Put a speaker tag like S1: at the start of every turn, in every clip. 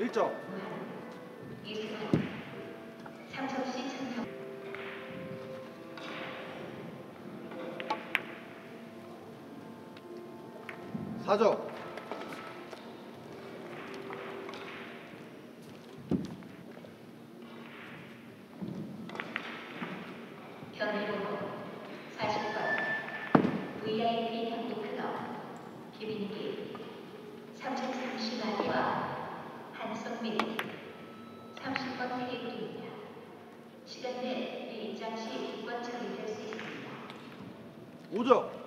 S1: 1점.
S2: 이승환 삼석시 천성
S1: 4점.
S2: 변희봉 40번 VIP 경기클럽 김인기 330마리와 한성민 30번 테이블입니다. 시간 내 입장 시 기권 처리될 수 있습니다.
S1: 5점.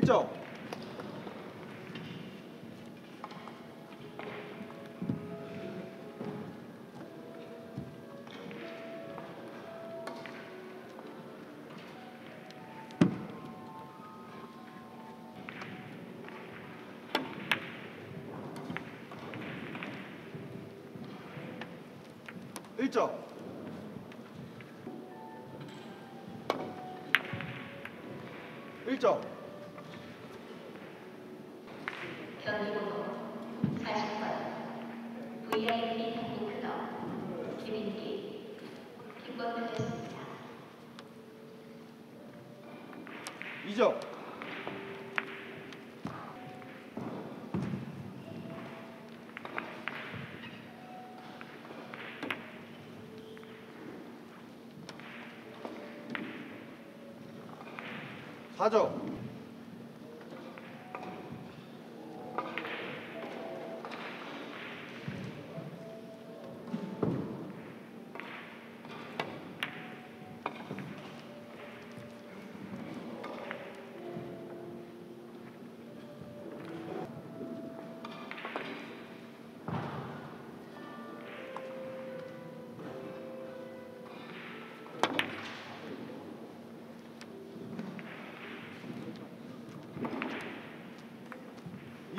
S1: 일점 1점. 일점
S2: 변희봉 40번 VIP 경기클럽 김인기 기권 드렸습니다.
S1: 2점. 사점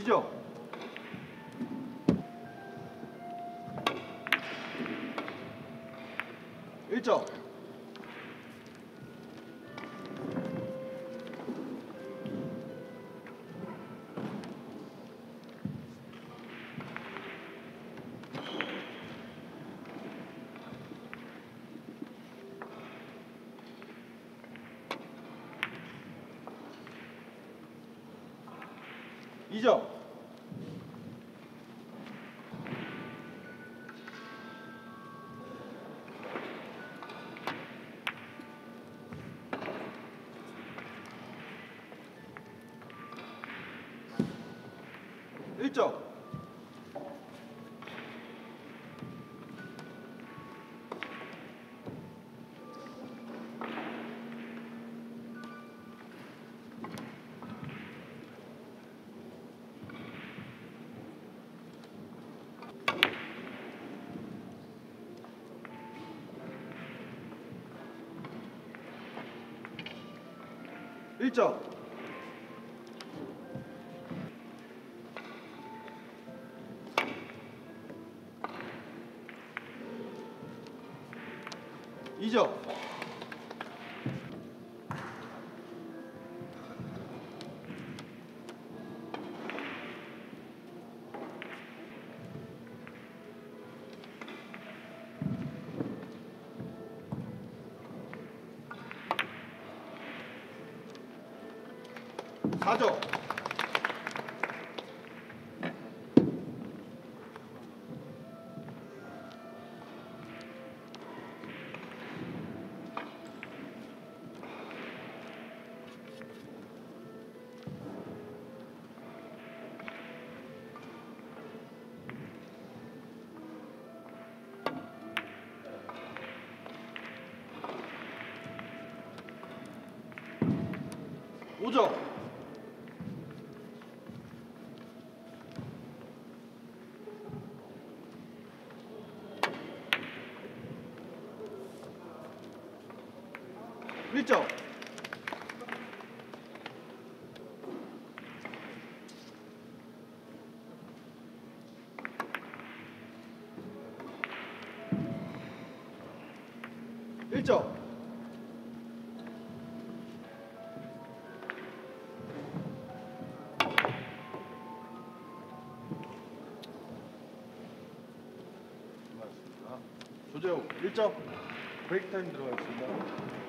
S1: 2점. 일점 2점. 일점 일점 이점 사점 5점. 1점. 일점 조재호 1점.
S3: 브레이크 타임 들어가겠습니다.